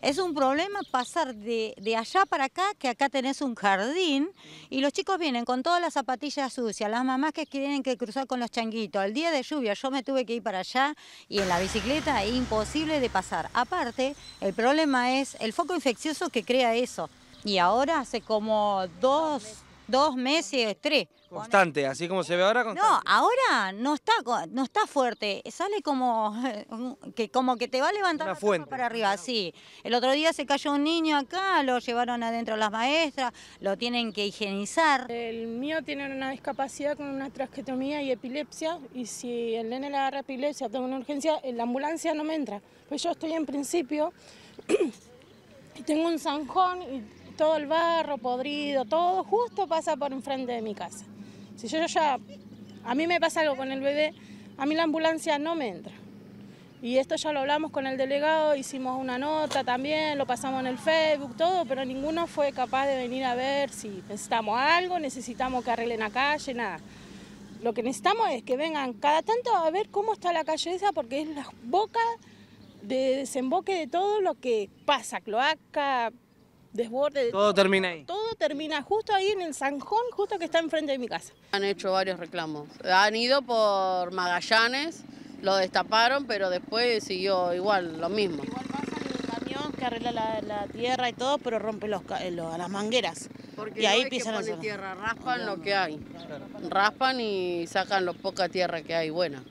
Es un problema pasar de, de allá para acá, que acá tenés un jardín, y los chicos vienen con todas las zapatillas sucias, las mamás que tienen que cruzar con los changuitos. El día de lluvia yo me tuve que ir para allá y en la bicicleta es imposible de pasar. Aparte, el problema es el foco infeccioso que crea eso. Y ahora hace como dos, dos meses, tres. Constante, así como se ve ahora, constante. No, ahora no está, no está fuerte, sale como que, como que te va a levantar Una la tapa fuente. para arriba, sí. El otro día se cayó un niño acá, lo llevaron adentro las maestras, lo tienen que higienizar. El mío tiene una discapacidad con una trasquetomía y epilepsia y si el nene le agarra epilepsia, tengo una urgencia, en la ambulancia no me entra. Pues yo estoy en principio y tengo un zanjón y todo el barro podrido, todo justo pasa por enfrente de mi casa. Si yo ya, a mí me pasa algo con el bebé, a mí la ambulancia no me entra. Y esto ya lo hablamos con el delegado, hicimos una nota también, lo pasamos en el Facebook, todo, pero ninguno fue capaz de venir a ver si necesitamos algo, necesitamos que arreglen la calle, nada. Lo que necesitamos es que vengan cada tanto a ver cómo está la calle esa, porque es la boca de desemboque de todo lo que pasa, cloaca, desborde, de Todo termina ahí. todo termina justo ahí en el zanjón, justo que está enfrente de mi casa. Han hecho varios reclamos. Han ido por Magallanes, lo destaparon, pero después siguió igual, lo mismo. Igual pasa el camión que arregla la, la tierra y todo, pero rompe los, ca- eh, lo- las mangueras. Porque y ahí no que pisan ponen nosotros. tierra, raspan lo que hay. Raspan y sacan lo poca tierra que hay buena.